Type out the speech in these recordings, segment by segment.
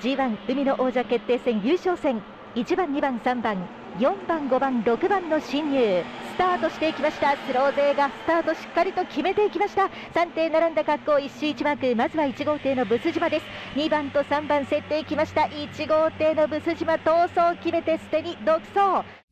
G1 海の王者決定戦優勝戦。1番2番3番4番5番6番の進入。スタートしていきました。スロー勢がスタートしっかりと決めていきました。3艇並んだ格好1周一枠まずは1号艇のブス島です。2番と3番競っていきました。1号艇のブス島逃走を決めてすでに独走。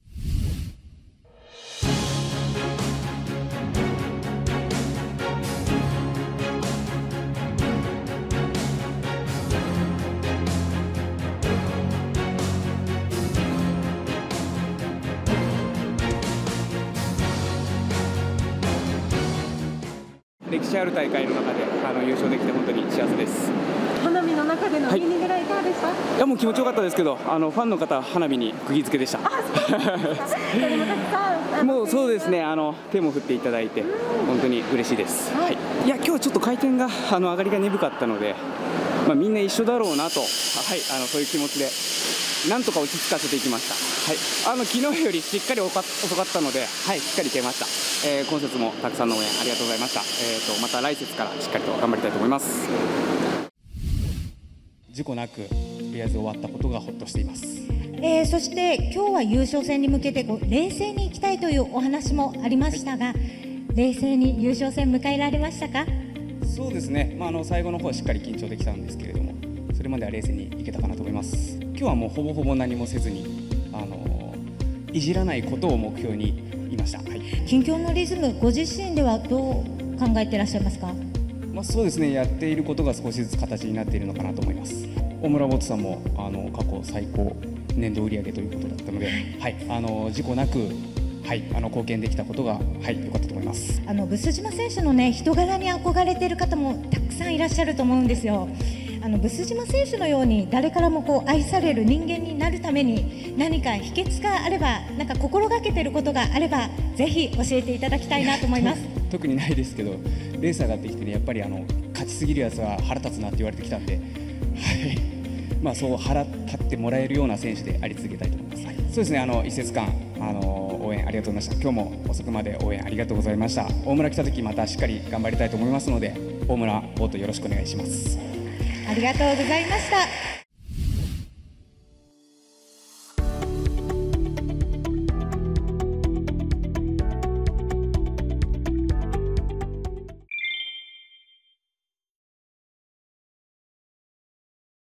歴史ある大会の中であの優勝できて本当に幸せです。花火の中でのはい。ミニ狙いいかがでした、いやもう気持ちよかったですけどあのファンの方は花火に釘付けでした もうそうですねあの手も振っていただいて本当に嬉しいです、はい、い。や今日はちょっと回転があの上がりが鈍かったので、まあ、みんな一緒だろうなと、はい、あのそういう気持ちでなんとか落ち着かせていきました、はい、あの昨日よりしっかり遅かったので、はい、しっかりいけました、えー今節もたくさんの応援ありがとうございました、えー、とまた来節からしっかりと頑張りたいと思います。事故なくとりあえず終わったことがほっとしていますえーそして今日は優勝戦に向けてこう冷静にいきたいというお話もありましたが、冷静に優勝戦迎えられましたか？そうですね、まあ、あの最後の方はしっかり緊張できたんですけれども、それまでは冷静にいけたかなと思います。今日はもうほぼほぼ何もせずに、あのいじらないことを目標にいました。はい近況のリズムご自身ではどう考えていらっしゃいますか？まあ、そうですね、やっていることが少しずつ形になっているのかなと思います。大村ボットさんもあの過去最高年度売上ということだったので、はい、あの事故なく、はい、あの貢献できたことが、はい、良かったと思います。あのブス島選手のね人柄に憧れている方もたくさんいらっしゃると思うんですよ。あのブス島選手のように誰からもこう愛される人間になるために何か秘訣があればなんか心がけていることがあればぜひ教えていただきたいなと思います。特にないですけどレース上がってきてねやっぱりあの勝ちすぎるやつは腹立つなって言われてきたんで、はいまあ、そう腹立ってもらえるような選手であり続けたいと思います、はい。そうですね。あの一節間あの応援ありがとうございました。今日も遅くまで応援ありがとうございました。大村来た時またしっかり頑張りたいと思いますので大村ボートよろしくお願いします。ありがとうございました。